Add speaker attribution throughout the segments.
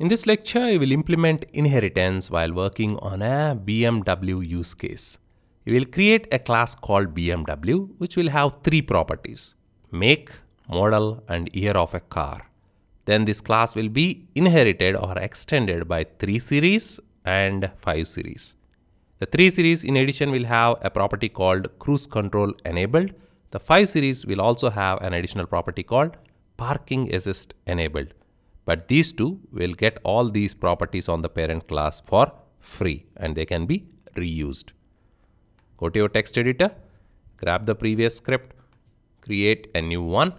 Speaker 1: In this lecture, I will implement inheritance while working on a BMW use case. We will create a class called BMW which will have three properties make, model and year of a car. Then this class will be inherited or extended by 3 series and 5 series. The 3 series in addition will have a property called cruise control enabled. The 5 series will also have an additional property called parking assist enabled. But these two will get all these properties on the parent class for free and they can be reused. Go to your text editor, grab the previous script, create a new one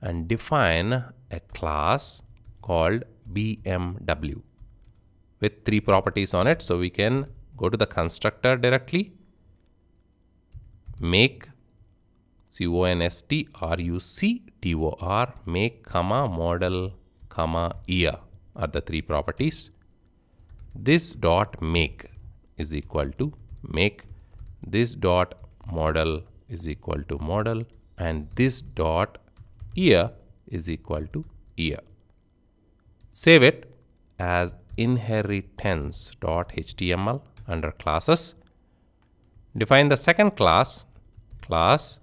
Speaker 1: and define a class called BMW with three properties on it. So we can go to the constructor directly, make C-O-N-S-T-R-U-C-T-O-R, make comma model comma year are the three properties. This dot make is equal to make, this dot model is equal to model and this dot year is equal to year. Save it as inheritance.html under classes. Define the second class, class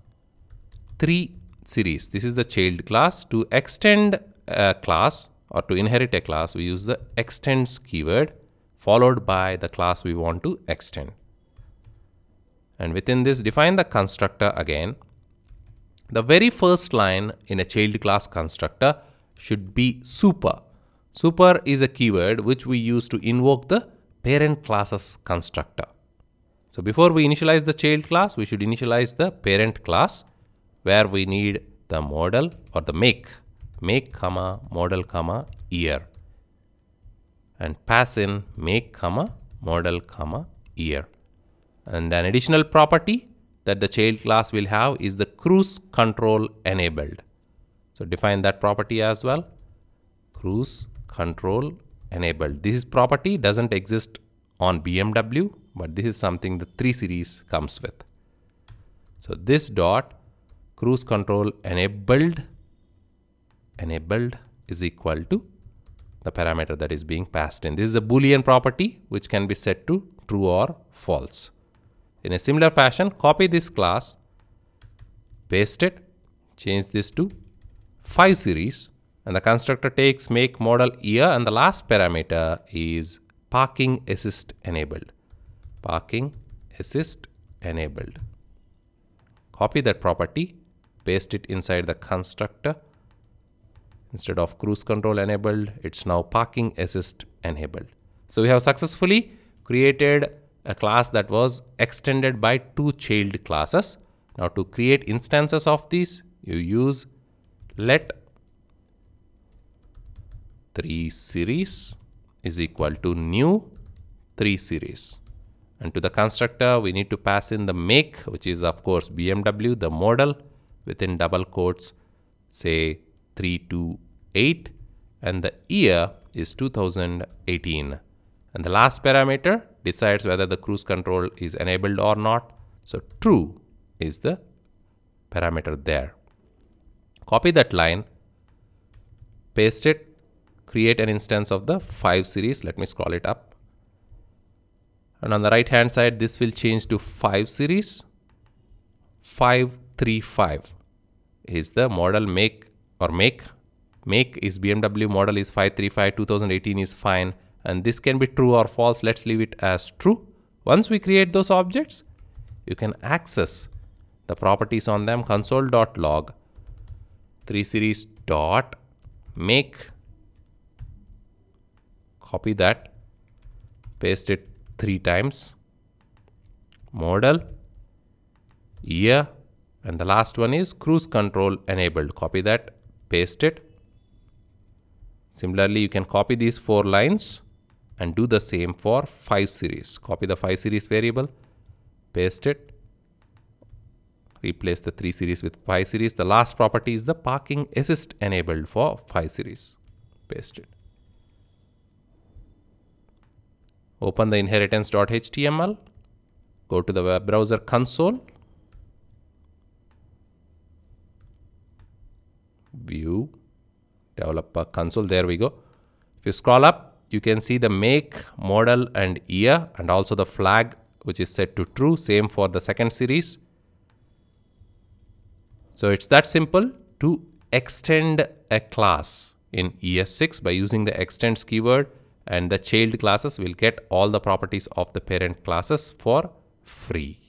Speaker 1: 3 series. This is the child class. To extend a class or to inherit a class, we use the extends keyword followed by the class we want to extend. And within this, define the constructor again. The very first line in a child class constructor should be super. Super is a keyword which we use to invoke the parent class's constructor. So before we initialize the child class, we should initialize the parent class where we need the model or the make make comma model comma year. And pass in make comma model comma year. And an additional property that the child class will have is the cruise control enabled. So define that property as well. Cruise control enabled. This property doesn't exist on BMW but this is something the 3 series comes with. So this dot cruise control enabled enabled is equal to the parameter that is being passed in. This is a boolean property which can be set to true or false. In a similar fashion, copy this class, paste it, change this to 5 series and the constructor takes make model year and the last parameter is parking assist enabled. Parking assist enabled. Copy that property, paste it inside the constructor Instead of cruise control enabled, it's now parking assist enabled. So we have successfully created a class that was extended by two child classes. Now to create instances of these, you use let 3 series is equal to new 3 series. And to the constructor, we need to pass in the make, which is of course BMW, the model within double quotes, say 328 and the year is 2018 and the last parameter decides whether the cruise control is enabled or not. So true is the parameter there. Copy that line paste it create an instance of the 5 series. Let me scroll it up. And on the right hand side this will change to 5 series. 535 is the model make or make make is BMW model is 535 2018 is fine and this can be true or false let's leave it as true once we create those objects you can access the properties on them console.log 3 series dot make copy that paste it three times model year and the last one is cruise control enabled copy that paste it. Similarly, you can copy these four lines and do the same for 5 series. Copy the 5 series variable, paste it, replace the 3 series with 5 series. The last property is the parking assist enabled for 5 series. Paste it. Open the inheritance.html, go to the web browser console view developer console there we go If you scroll up, you can see the make, model and year and also the flag which is set to true. Same for the second series. So it's that simple to extend a class in ES6 by using the extends keyword and the child classes will get all the properties of the parent classes for free.